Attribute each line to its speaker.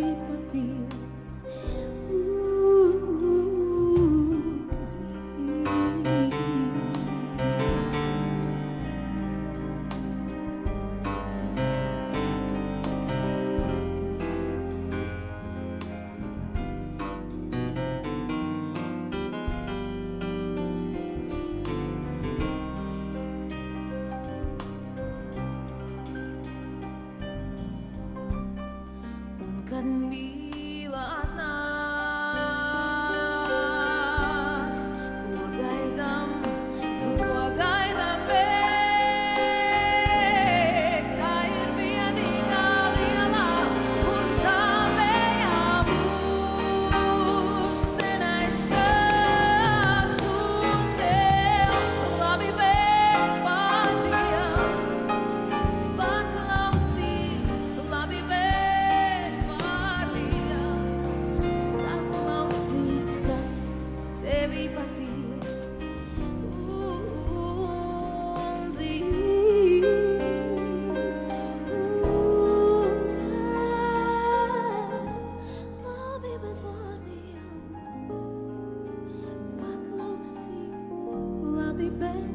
Speaker 1: sleep 和你。Baklausyk, labai be.